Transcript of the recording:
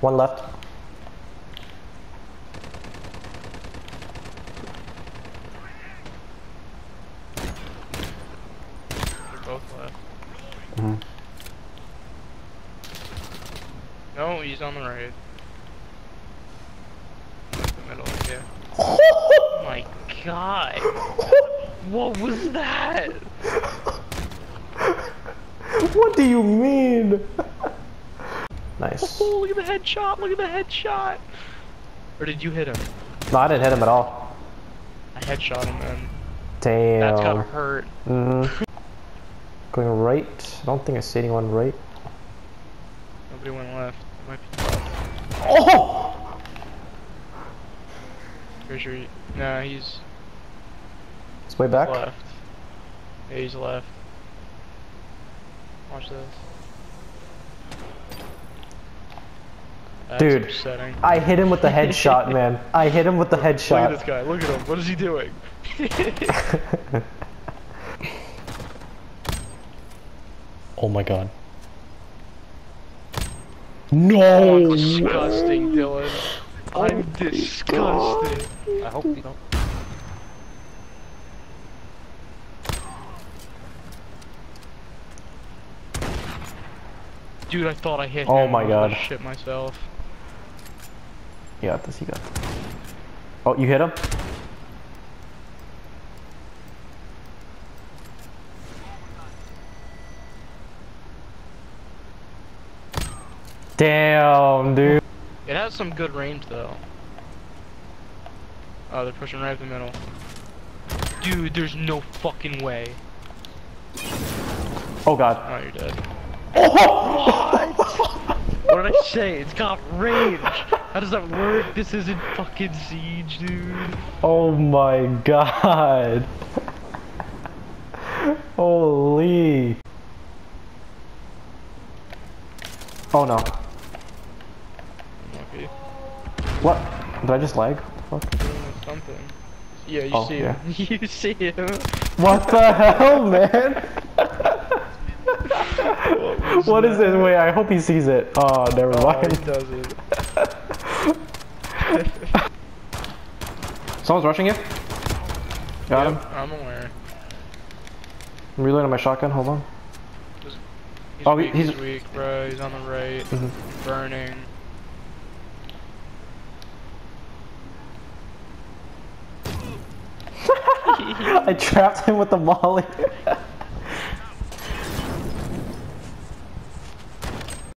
One left. They're both left. hmm No, he's on the right. The middle, yeah. Oh my god! What was that? what do you mean? Nice. Oh, look at the headshot! Look at the headshot! Or did you hit him? No, I didn't hit him at all. I headshot him, man. Damn. That's gotta hurt. Mm-hmm. Going right. I don't think I see anyone right. Nobody went left. Might be top. Oh! Sure he... Nah, he's It's way back. left. Yeah, he's left. Watch this. That's Dude. upsetting. I hit him with the headshot, man. I hit him with the headshot. Look at this guy. Look at him. What is he doing? oh my god. No! Oh, disgusting, Dylan. I'm oh disgusted. I hope you don't. Dude, I thought I hit Oh him. my I was about God. to Shit myself. You got this, you got this. Oh, you hit him? Damn, dude. It has some good range though. Oh, they're pushing right up the middle. Dude, there's no fucking way. Oh god. Oh, you're dead. Oh! What did I say? It's got range. How does that work? This isn't fucking siege, dude. oh my god. Holy. Oh no. Lucky. What? Did I just lag? Fuck. Mm, something. Yeah, you Oh, see yeah. him. you see him. What the hell, man? what is this? Wait, I hope he sees it. Oh, never Oh, he doesn't. Someone's rushing you. Got Yep, him. I'm aware. I'm reloading my shotgun. Hold on. He's Oh, weak, he's- he's weak, bro. He's on the right. Mhm. Burning. I trapped him with the molly.